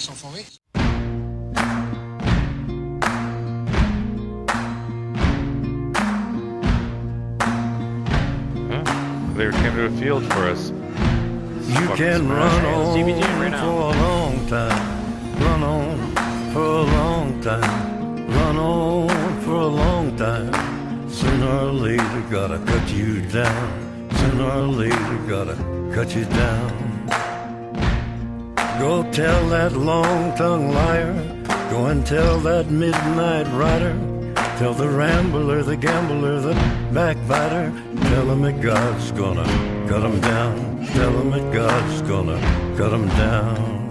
Vincent Fauré They came to a field for us. You Fucking can run Yeah, on CBG right now. for a long time. Run on for a long time. Run on for a long time. Sooner or later, gotta cut you down. Sooner or later, gotta cut you down. Go tell that long tongued liar. Go and tell that midnight rider. Tell the rambler, the gambler, the backbiter. Tell him that God's gonna cut him down. Tell him that God's gonna cut him down.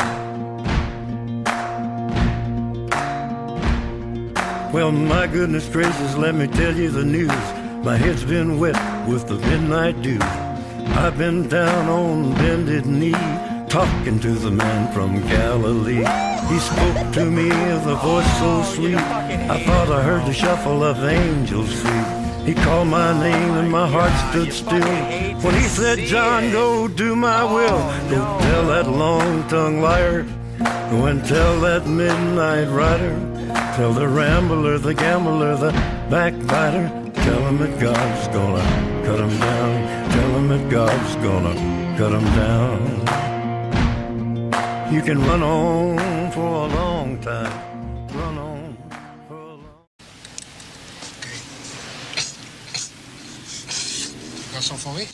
Well, my goodness gracious, let me tell you the news. My head's been wet with the midnight dew. I've been down on bended knee, talking to the man from Galilee. He spoke to me with a voice so sweet. I thought I heard the shuffle of angels' feet. He called my name and my heart stood still. When he said, John, go do my will. Go tell that long-tongued liar. Go and tell that midnight rider. Tell the rambler, the gambler, the backbiter. Tell him that God's gonna cut him down. Tell him that God's gonna cut him down. You can run on for a long time. Run on for a long Fauré